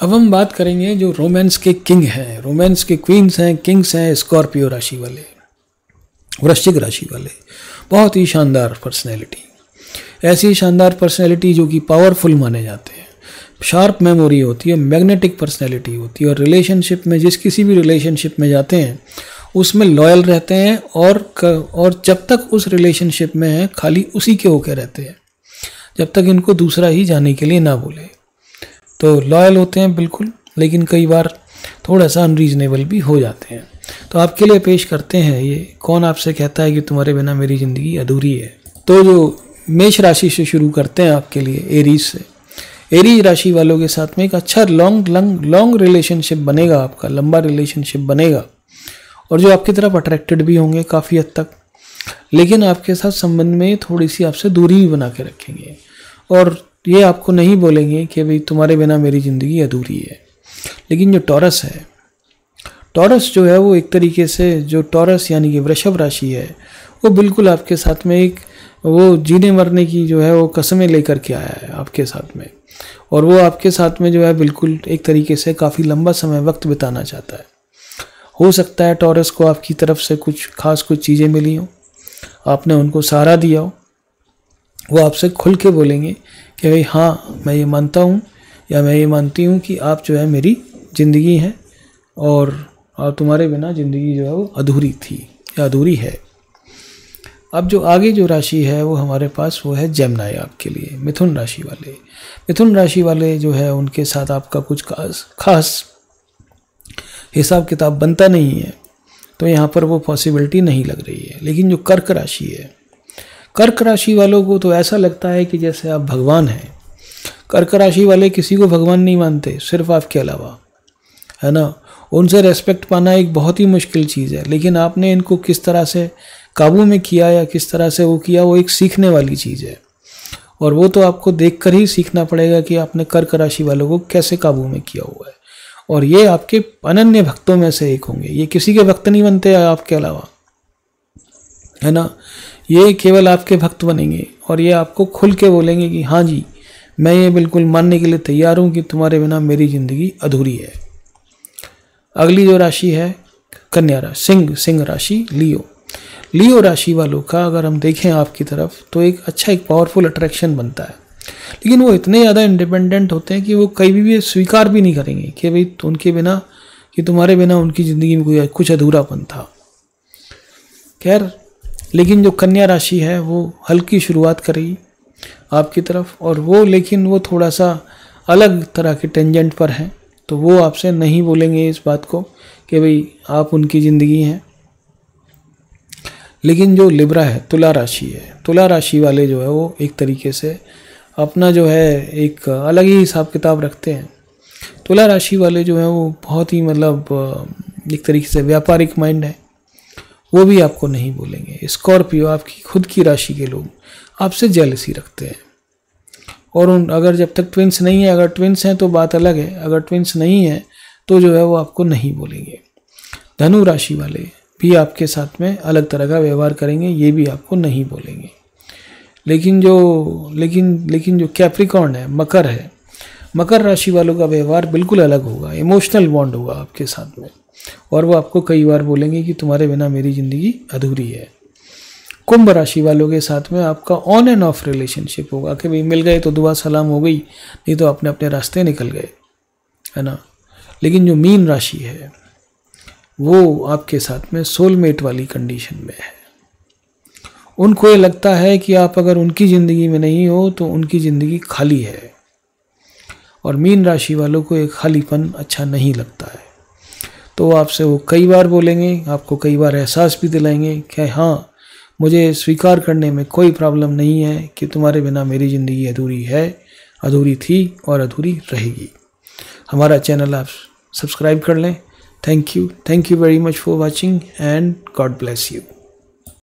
अब हम बात करेंगे जो रोमांस के किंग हैं। रोमांस के क्वींस हैं, किंग्स हैं स्कॉर्पियो राशि वाले, वृश्चिक राशि वाले। बहुत ही शानदार पर्सनैलिटी ऐसी शानदार पर्सनैलिटी जो कि पावरफुल माने जाते हैं। शार्प मेमोरी होती है मैग्नेटिक पर्सनैलिटी होती है और रिलेशनशिप में जिस किसी भी रिलेशनशिप में जाते हैं, उसमें लॉयल रहते हैं और और जब तक उस रिलेशनशिप में हैं, खाली उसी के होके रहते हैं। जब तक इनको दूसरा ही जाने के लिए ना बोले। तो लॉयल होते हैं, बिल्कुल, लेकिन कई बार थोड़ा सा अनरीजनेबल भी हो जाते हैं। तो आपके लिए पेश करते हैं, ये कौन आपसे कहता है कि तुम्हारे बिना मेरी ज़िंदगी अधूरी है? तो जो मेष राशि से शुरू करते हैं आपके लिए एरीज से। एरीज राशि वालों के साथ में एक अच्छा लॉन्ग लंग लॉन्ग रिलेशनशिप बनेगा आपका, लंबा रिलेशनशिप बनेगा। और जो आपकी तरफ़ अट्रैक्टेड भी होंगे काफ़ी हद तक, लेकिन आपके साथ संबंध में थोड़ी सी आपसे दूरी भी बना के रखेंगे। और ये आपको नहीं बोलेंगे कि भाई तुम्हारे बिना मेरी ज़िंदगी अधूरी है। लेकिन जो टॉरस है, टॉरस जो है वो एक तरीके से जो टॉरस यानी कि वृषभ राशि है, वो बिल्कुल आपके साथ में एक वो जीने मरने की जो है वो कसमें लेकर के आया है आपके साथ में। और वो आपके साथ में जो है बिल्कुल एक तरीके से काफ़ी लंबा समय वक्त बिताना चाहता है। हो सकता है टॉरस को आपकी तरफ़ से कुछ खास कुछ चीज़ें मिली हों, आपने उनको सहारा दिया हो वो आपसे खुल के बोलेंगे कि भाई हाँ मैं ये मानता हूँ या मैं ये मानती हूँ कि आप जो है मेरी ज़िंदगी हैं और और तुम्हारे बिना ज़िंदगी जो है वो अधूरी थी या अधूरी है। अब जो आगे जो राशि है वो हमारे पास वो है जमनाय आपके लिए, मिथुन राशि वाले। मिथुन राशि वाले जो है उनके साथ आपका कुछ खास खास हिसाब किताब बनता नहीं है तो यहाँ पर वो पॉसिबिलिटी नहीं लग रही है। लेकिन जो कर्क राशि है कर्क राशि वालों को तो ऐसा लगता है कि जैसे आप भगवान हैं। कर्क राशि वाले किसी को भगवान नहीं मानते, सिर्फ़ आपके अलावा। है ना? उनसे रेस्पेक्ट पाना एक बहुत ही मुश्किल चीज़ है। लेकिन आपने इनको किस तरह से काबू में किया या किस तरह से वो किया, वो एक सीखने वाली चीज़ है। और वो तो आपको देख कर ही सीखना पड़ेगा कि आपने कर्क राशि वालों को कैसे काबू में किया हुआ है। और ये आपके अनन्य भक्तों में से एक होंगे। ये किसी के भक्त नहीं बनते, आपके अलावा। है ना? ये केवल आपके भक्त बनेंगे और ये आपको खुल के बोलेंगे कि हाँ जी, मैं ये बिल्कुल मानने के लिए तैयार हूँ कि तुम्हारे बिना मेरी ज़िंदगी अधूरी है। अगली जो राशि है, कन्या राशि सिंह सिंह राशि, लियो। लियो राशि वालों का अगर हम देखें आपकी तरफ़ तो एक अच्छा एक पावरफुल अट्रैक्शन बनता है। लेकिन वो इतने ज़्यादा इंडिपेंडेंट होते हैं कि वो कभी भी भी स्वीकार भी नहीं करेंगे कि भाई उनके बिना, कि तुम्हारे बिना उनकी ज़िंदगी में कोई कुछ अधूरापन था। खैर लेकिन जो कन्या राशि है, वो हल्की शुरुआत करेगी आपकी तरफ़। और वो, लेकिन वो थोड़ा सा अलग तरह के टेंजेंट पर हैं तो वो आपसे नहीं बोलेंगे इस बात को कि भाई आप उनकी ज़िंदगी हैं। लेकिन जो लिब्रा है, तुला राशि है, तुला राशि वाले जो है, वो एक तरीके से अपना जो है, एक अलग ही हिसाब किताब रखते हैं। तुला राशि वाले जो है, वो बहुत ही मतलब एक तरीके से व्यापारिक माइंड है। वो भी आपको नहीं बोलेंगे। स्कॉर्पियो आपकी खुद की राशि के लोग आपसे जेलसी रखते हैं। और उन, अगर जब तक ट्विंस नहीं है, अगर ट्विंस हैं तो बात अलग है, अगर ट्विंस नहीं है तो जो है वो आपको नहीं बोलेंगे। धनु राशि वाले भी आपके साथ में अलग तरह का व्यवहार करेंगे, ये भी आपको नहीं बोलेंगे। लेकिन जो, लेकिन लेकिन जो कैप्रिकॉन है, मकर है मकर राशि वालों का व्यवहार बिल्कुल अलग होगा इमोशनल बॉन्ड होगा आपके साथ में। और वो आपको कई बार बोलेंगे कि तुम्हारे बिना मेरी ज़िंदगी अधूरी है। कुंभ राशि वालों के साथ में आपका ऑन एंड ऑफ़ रिलेशनशिप होगा कि भाई मिल गए तो दुआ सलाम हो गई, नहीं तो अपने अपने रास्ते निकल गए, है ना? लेकिन जो मीन राशि है, वो आपके साथ में सोलमेट वाली कंडीशन में है। उनको ये लगता है कि आप अगर उनकी ज़िंदगी में नहीं हो तो उनकी ज़िंदगी खाली है। और मीन राशि वालों को एक खालीपन अच्छा नहीं लगता है। तो आपसे वो कई बार बोलेंगे, आपको कई बार एहसास भी दिलाएँगे कि हाँ मुझे स्वीकार करने में कोई प्रॉब्लम नहीं है कि तुम्हारे बिना मेरी ज़िंदगी अधूरी है, अधूरी थी और अधूरी रहेगी। हमारा चैनल आप सब्सक्राइब कर लें। Thank you thank you very much for watching and God bless you